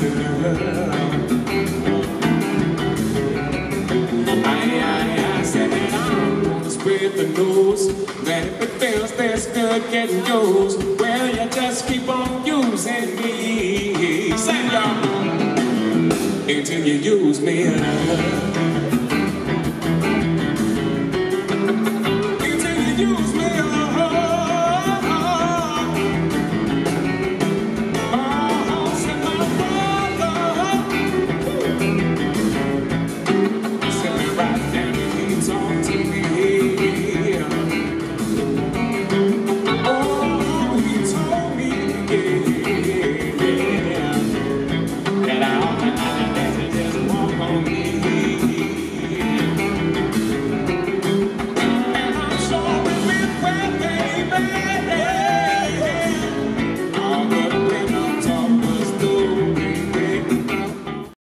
i say i want to spread The news that if it feels this good getting used, well, you just keep on using me. Until you use me enough.